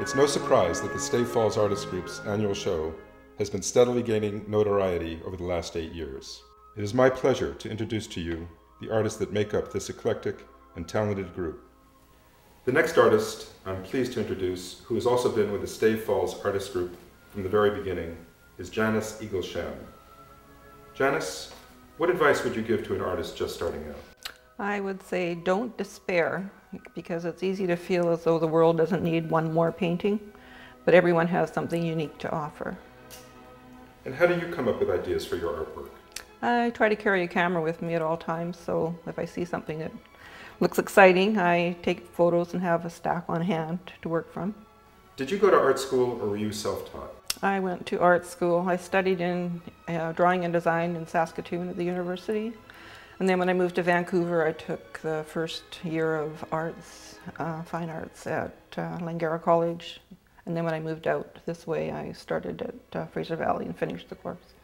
It's no surprise that the Stave Falls Artist Group's annual show has been steadily gaining notoriety over the last eight years. It is my pleasure to introduce to you the artists that make up this eclectic and talented group. The next artist I'm pleased to introduce, who has also been with the Stave Falls Artist Group from the very beginning, is Janis Eaglesham. Janis, what advice would you give to an artist just starting out? I would say don't despair because it's easy to feel as though the world doesn't need one more painting, but everyone has something unique to offer. And how do you come up with ideas for your artwork? I try to carry a camera with me at all times, so if I see something that looks exciting, I take photos and have a stack on hand to work from. Did you go to art school or were you self-taught? I went to art school. I studied in uh, drawing and design in Saskatoon at the university. And then when I moved to Vancouver, I took the first year of arts, uh, fine arts at uh, Langara College. And then when I moved out this way, I started at uh, Fraser Valley and finished the course.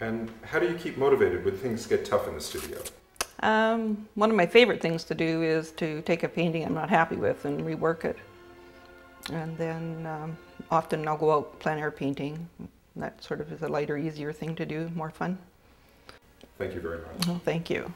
And how do you keep motivated when things get tough in the studio? Um, one of my favorite things to do is to take a painting I'm not happy with and rework it. And then um, often I'll go out plein air painting. That sort of is a lighter, easier thing to do, more fun. Thank you very much. Well, thank you.